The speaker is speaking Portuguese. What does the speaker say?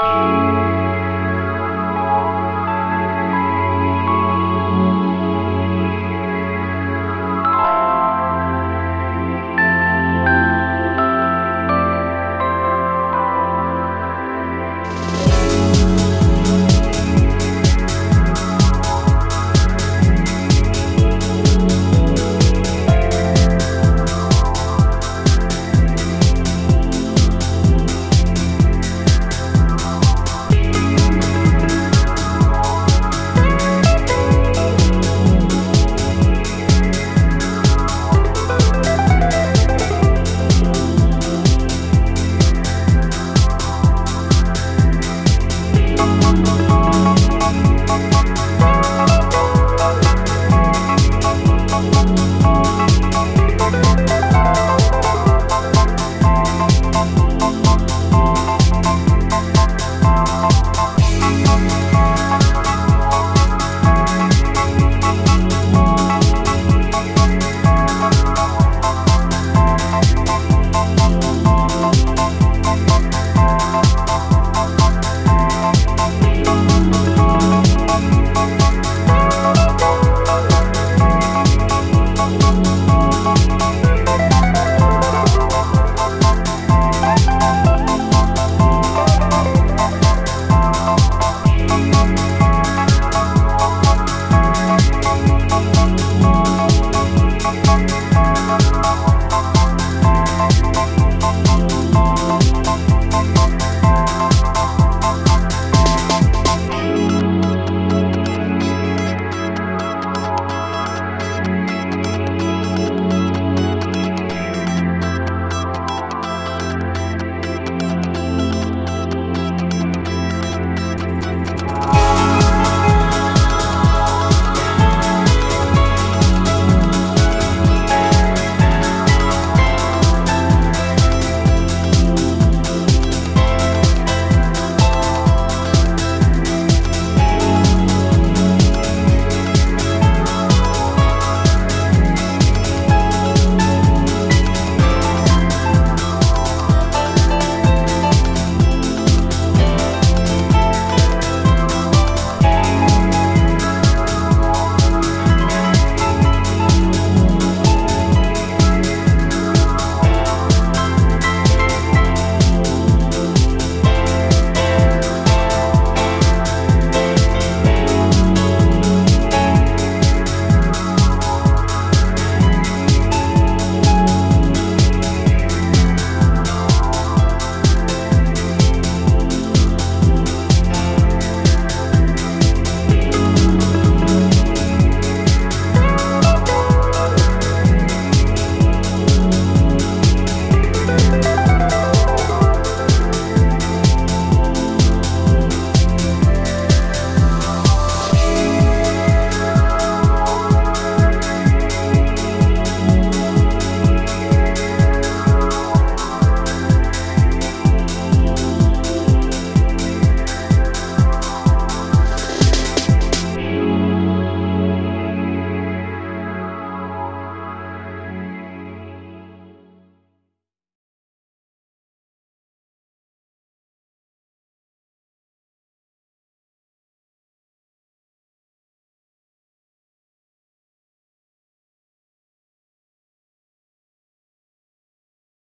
Música